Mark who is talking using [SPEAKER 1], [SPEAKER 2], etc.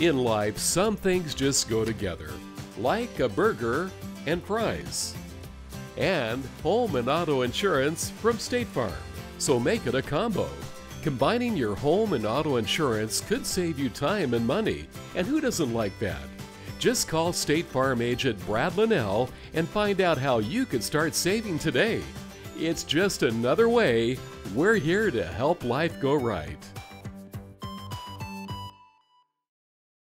[SPEAKER 1] In life, some things just go together, like a burger and fries. And home and auto insurance from State Farm. So make it a combo. Combining your home and auto insurance could save you time and money. And who doesn't like that? Just call State Farm agent Brad Linnell and find out how you could start saving today. It's just another way. We're here to help life go right.